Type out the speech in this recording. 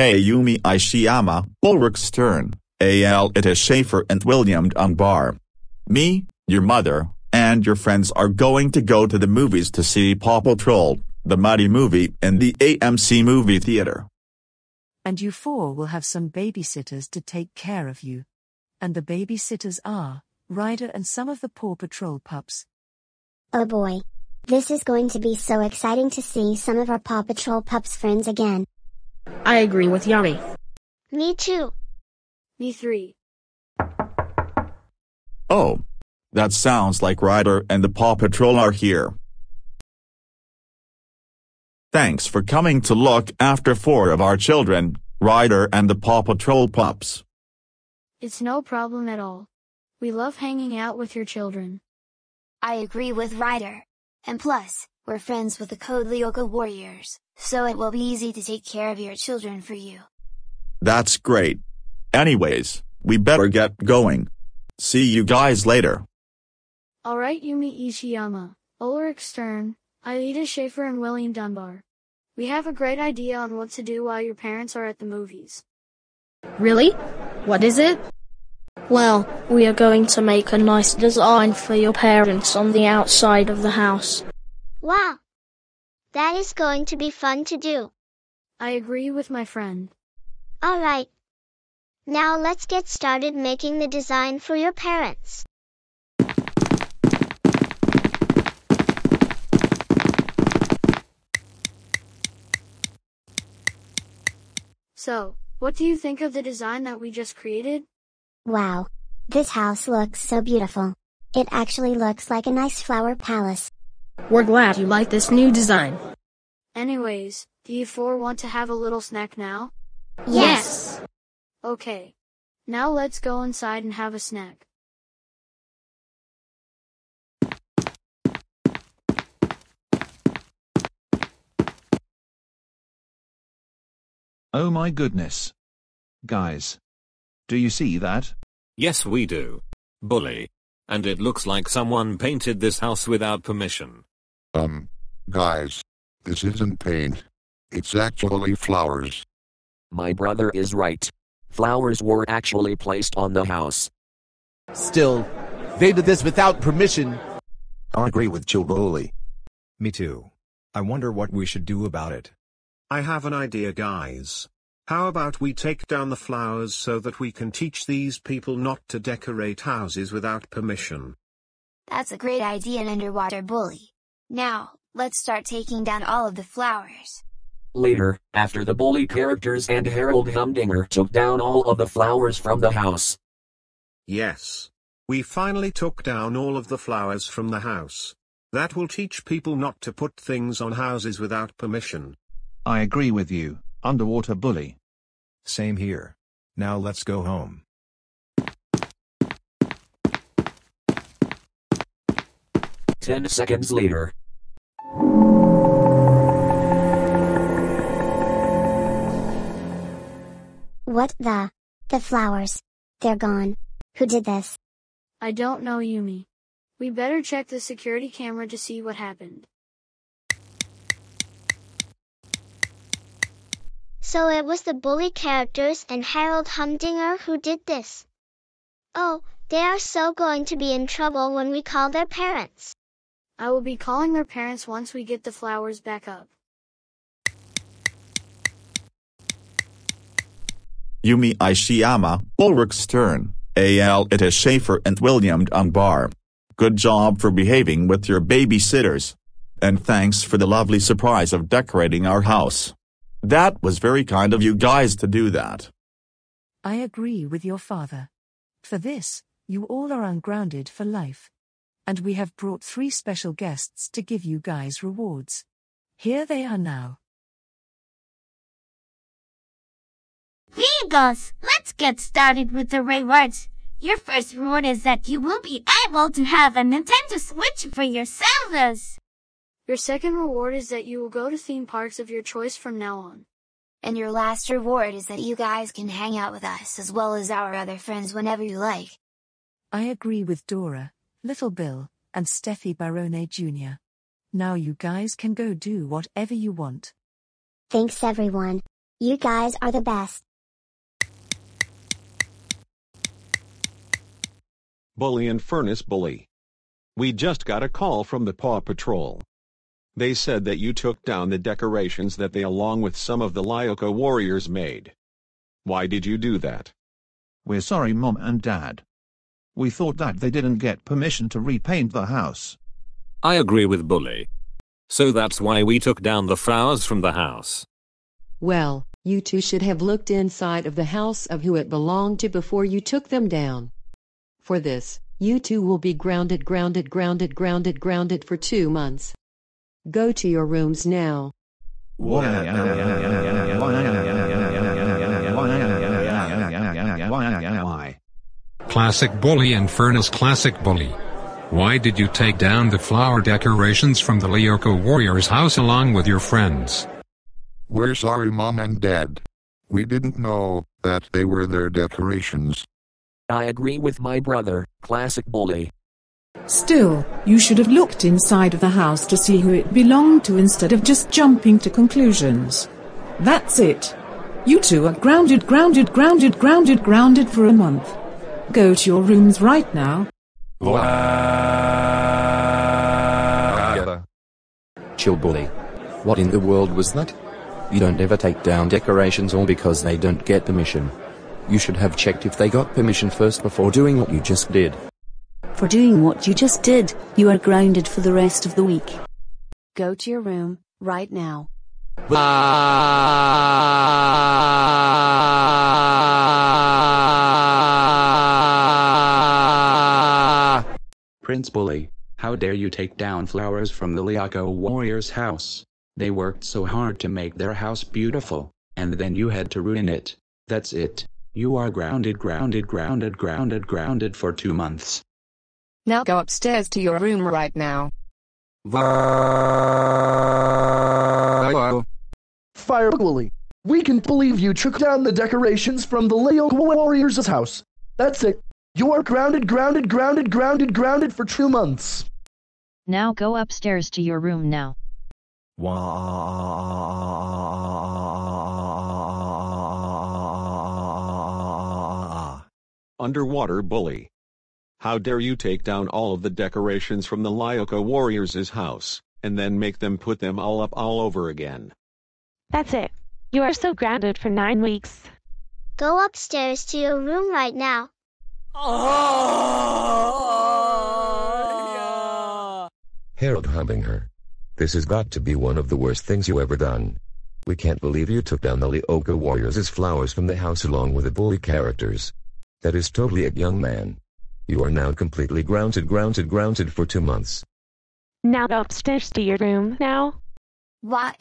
Hey Yumi Ishiyama, Ulrich Stern, Aelita Schaeffer and William Dunbar. Me, your mother, and your friends are going to go to the movies to see Paw Patrol, the Mighty movie in the AMC movie theater. And you four will have some babysitters to take care of you. And the babysitters are Ryder and some of the Paw Patrol pups. Oh boy. This is going to be so exciting to see some of our Paw Patrol pups friends again. I agree with Yumi. Me too. Me three. Oh. That sounds like Ryder and the Paw Patrol are here. Thanks for coming to look after four of our children, Ryder and the Paw Patrol pups. It's no problem at all. We love hanging out with your children. I agree with Ryder. And plus, we're friends with the Code Lyoko Warriors, so it will be easy to take care of your children for you. That's great. Anyways, we better get going. See you guys later. Alright Yumi Ishiyama, Ulrich Stern, Aida Schaeffer and William Dunbar. We have a great idea on what to do while your parents are at the movies. Really? What is it? Well, we are going to make a nice design for your parents on the outside of the house. Wow. That is going to be fun to do. I agree with my friend. Alright. Now let's get started making the design for your parents. So, what do you think of the design that we just created? Wow. This house looks so beautiful. It actually looks like a nice flower palace. We're glad you like this new design. Anyways, do you four want to have a little snack now? Yes. Okay. Now let's go inside and have a snack. Oh my goodness. Guys. Do you see that? Yes we do. Bully. And it looks like someone painted this house without permission. Um, guys. This isn't paint. It's actually flowers. My brother is right. Flowers were actually placed on the house. Still, they did this without permission. I agree with Chill Bully. Me too. I wonder what we should do about it. I have an idea guys. How about we take down the flowers so that we can teach these people not to decorate houses without permission? That's a great idea an underwater bully. Now, let's start taking down all of the flowers. Later, after the bully characters and Harold Humdinger took down all of the flowers from the house. Yes. We finally took down all of the flowers from the house. That will teach people not to put things on houses without permission. I agree with you, underwater bully. Same here. Now let's go home. Ten seconds later. What the? The flowers. They're gone. Who did this? I don't know Yumi. We better check the security camera to see what happened. So it was the bully characters and Harold Humdinger who did this. Oh, they are so going to be in trouble when we call their parents. I will be calling their parents once we get the flowers back up. Yumi Ishiyama, Ulrich Stern, Aelita Schaeffer and William Dunbar. Good job for behaving with your babysitters. And thanks for the lovely surprise of decorating our house. That was very kind of you guys to do that. I agree with your father. For this, you all are ungrounded for life. And we have brought three special guests to give you guys rewards. Here they are now. Amigos, let's get started with the rewards. Your first reward is that you will be able to have a Nintendo Switch for yourselves. Your second reward is that you will go to theme parks of your choice from now on. And your last reward is that you guys can hang out with us as well as our other friends whenever you like. I agree with Dora, Little Bill, and Stefi Barone Jr. Now you guys can go do whatever you want. Thanks everyone. You guys are the best. Bully and Furnace Bully. We just got a call from the Paw Patrol. They said that you took down the decorations that they along with some of the Lyoko warriors made. Why did you do that? We're sorry Mom and Dad. We thought that they didn't get permission to repaint the house. I agree with Bully. So that's why we took down the flowers from the house. Well, you two should have looked inside of the house of who it belonged to before you took them down. For this, you two will be grounded, grounded, grounded, grounded, grounded for two months. Go to your rooms now. Classic Bully and Furnace Classic Bully. Why did you take down the flower decorations from the Lyoko Warriors house along with your friends? We're sorry, Mom and Dad. We didn't know that they were their decorations. I agree with my brother, Classic Bully. Still, you should have looked inside of the house to see who it belonged to instead of just jumping to conclusions. That's it. You two are grounded, grounded, grounded, grounded, grounded for a month. Go to your rooms right now. Chill bully. What in the world was that? You don't ever take down decorations all because they don't get permission. You should have checked if they got permission first before doing what you just did. For doing what you just did, you are grounded for the rest of the week. Go to your room, right now. Prince Bully, how dare you take down flowers from the Lyoko warrior's house? They worked so hard to make their house beautiful, and then you had to ruin it. That's it. You are grounded, grounded, grounded, grounded, grounded for two months. Now go upstairs to your room right now. Fire Bully, we can believe you took down the decorations from the Lyoko Warriors' house. That's it. You are grounded, grounded, grounded, grounded, grounded for two months. Now go upstairs to your room now. Underwater Bully. How dare you take down all of the decorations from the Lyoko warriors' house, and then make them put them all up all over again? That's it. You are so grounded for nine weeks. Go upstairs to your room right now. Oh! Harold Humdinger. This has got to be one of the worst things you ever done. We can't believe you took down the Lyoko warriors as flowers from the house along with the bully characters. That is totally it young man. You are now completely grounded grounded grounded for two months. Now go upstairs to your room now. Why?